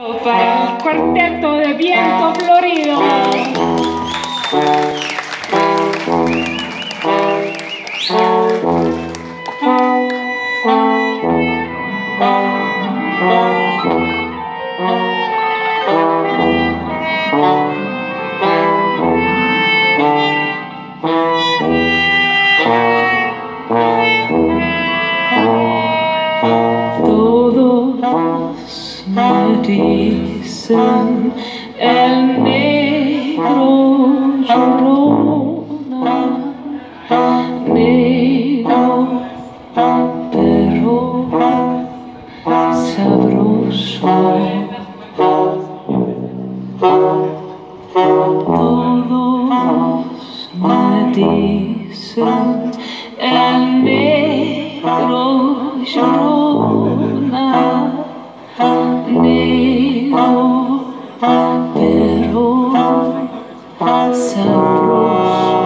Para el cuarteto de viento florido. dicen el negro llorona, negro perro sabroso. Todos me dicen el negro llorona negro, sabroso.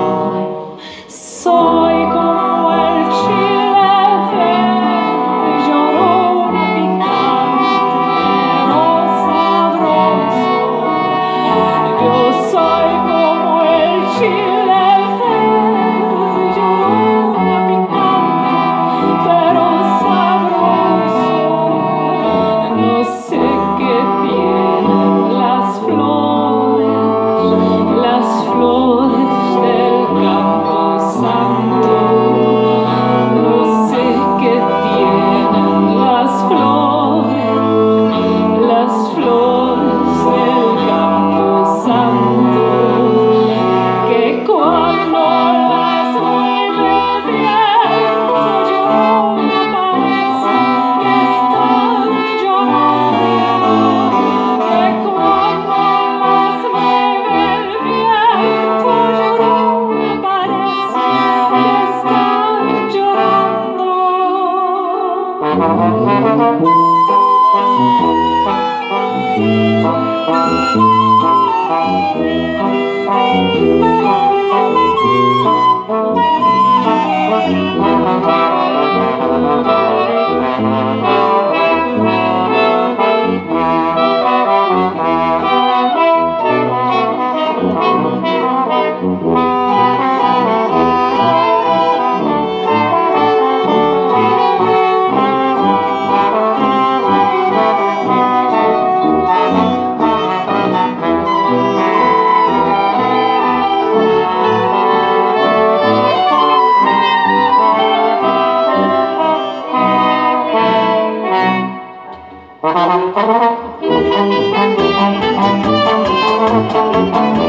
Thank you. Thank you.